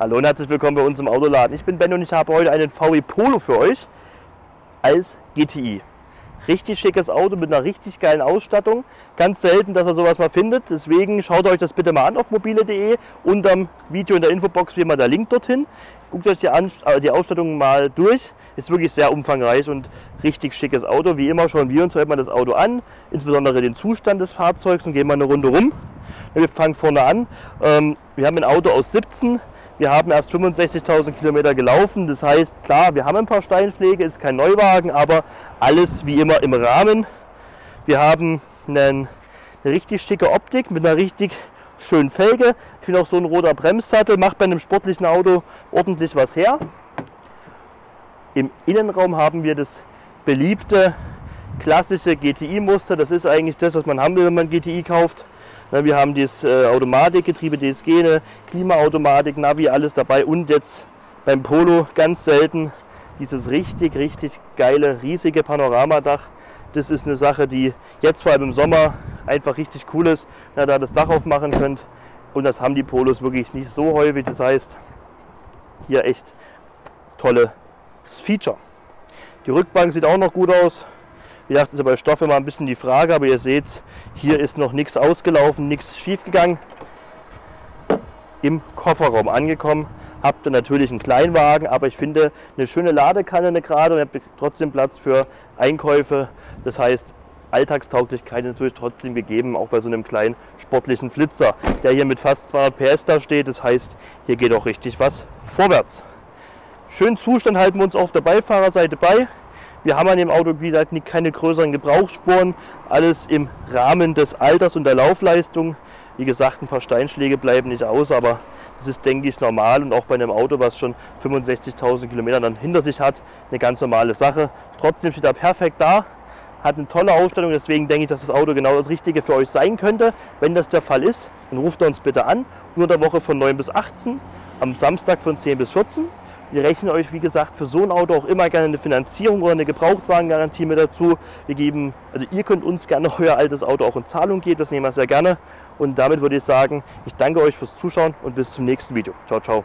Hallo und herzlich willkommen bei uns im Autoladen. Ich bin Ben und ich habe heute einen VW Polo für euch als GTI. Richtig schickes Auto mit einer richtig geilen Ausstattung. Ganz selten, dass ihr sowas mal findet. Deswegen schaut euch das bitte mal an auf mobile.de. Unterm Video in der Infobox wie immer der Link dorthin. Guckt euch die, äh, die Ausstattung mal durch. Ist wirklich sehr umfangreich und richtig schickes Auto. Wie immer schauen wir uns heute mal das Auto an, insbesondere den Zustand des Fahrzeugs und gehen mal eine Runde rum. Wir fangen vorne an. Ähm, wir haben ein Auto aus 17 wir haben erst 65.000 Kilometer gelaufen. Das heißt, klar, wir haben ein paar Steinschläge, ist kein Neuwagen, aber alles wie immer im Rahmen. Wir haben einen, eine richtig schicke Optik mit einer richtig schönen Felge. Ich finde auch so ein roter Bremssattel macht bei einem sportlichen Auto ordentlich was her. Im Innenraum haben wir das beliebte klassische GTI-Muster. Das ist eigentlich das, was man haben will, wenn man GTI kauft. Wir haben das äh, Automatikgetriebe, DSG, eine Klimaautomatik, Navi, alles dabei und jetzt beim Polo ganz selten dieses richtig, richtig geile, riesige Panoramadach. Das ist eine Sache, die jetzt vor allem im Sommer einfach richtig cool ist, wenn ihr da das Dach aufmachen könnt. Und das haben die Polos wirklich nicht so häufig. Das heißt, hier echt tolles Feature. Die Rückbank sieht auch noch gut aus. Wie gesagt, ist bei Stoff immer ein bisschen die Frage, aber ihr seht, hier ist noch nichts ausgelaufen, nichts schiefgegangen. Im Kofferraum angekommen, habt ihr natürlich einen Kleinwagen, aber ich finde eine schöne Ladekanne eine gerade und habt trotzdem Platz für Einkäufe. Das heißt, Alltagstauglichkeit natürlich trotzdem gegeben, auch bei so einem kleinen sportlichen Flitzer, der hier mit fast 200 PS da steht. Das heißt, hier geht auch richtig was vorwärts. Schönen Zustand halten wir uns auf der Beifahrerseite bei. Wir haben an dem Auto wie gesagt keine größeren Gebrauchsspuren, alles im Rahmen des Alters und der Laufleistung. Wie gesagt, ein paar Steinschläge bleiben nicht aus, aber das ist, denke ich, normal und auch bei einem Auto, was schon 65.000 Kilometer dann hinter sich hat, eine ganz normale Sache. Trotzdem steht er perfekt da, hat eine tolle Ausstattung, deswegen denke ich, dass das Auto genau das Richtige für euch sein könnte. Wenn das der Fall ist, dann ruft er uns bitte an, nur der Woche von 9 bis 18, am Samstag von 10 bis 14 wir rechnen euch, wie gesagt, für so ein Auto auch immer gerne eine Finanzierung oder eine Gebrauchtwagengarantie mit dazu. Wir geben, also ihr könnt uns gerne euer altes Auto auch in Zahlung geben, das nehmen wir sehr gerne. Und damit würde ich sagen, ich danke euch fürs Zuschauen und bis zum nächsten Video. Ciao, ciao.